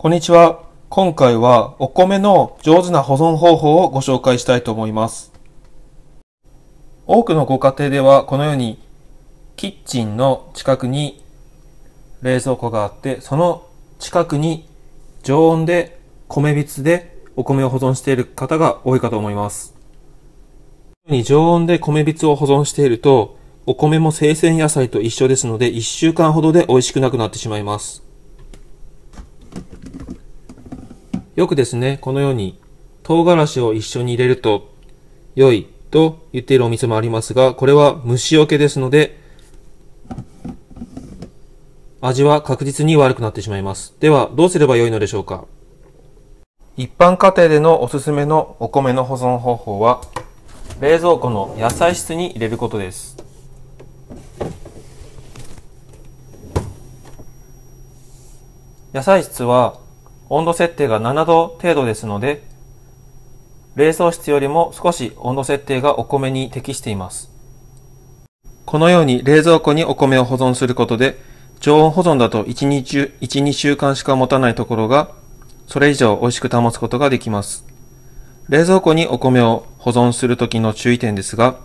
こんにちは。今回はお米の上手な保存方法をご紹介したいと思います。多くのご家庭ではこのようにキッチンの近くに冷蔵庫があって、その近くに常温で米びつでお米を保存している方が多いかと思います。に常温で米びつを保存していると、お米も生鮮野菜と一緒ですので、1週間ほどで美味しくなくなってしまいます。よくですね、このように唐辛子を一緒に入れると良いと言っているお店もありますが、これは虫除けですので、味は確実に悪くなってしまいます。では、どうすればよいのでしょうか？一般家庭でのおすすめのお米の保存方法は、冷蔵庫の野菜室に入れることです。野菜室は温度設定が7度程度ですので、冷蔵室よりも少し温度設定がお米に適しています。このように冷蔵庫にお米を保存することで、常温保存だと1日、1、2週間しか持たないところが、それ以上美味しく保つことができます。冷蔵庫にお米を保存するときの注意点ですが、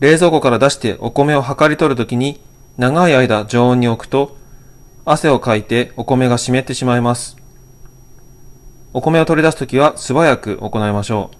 冷蔵庫から出してお米を測り取るときに長い間常温に置くと汗をかいてお米が湿ってしまいます。お米を取り出すときは素早く行いましょう。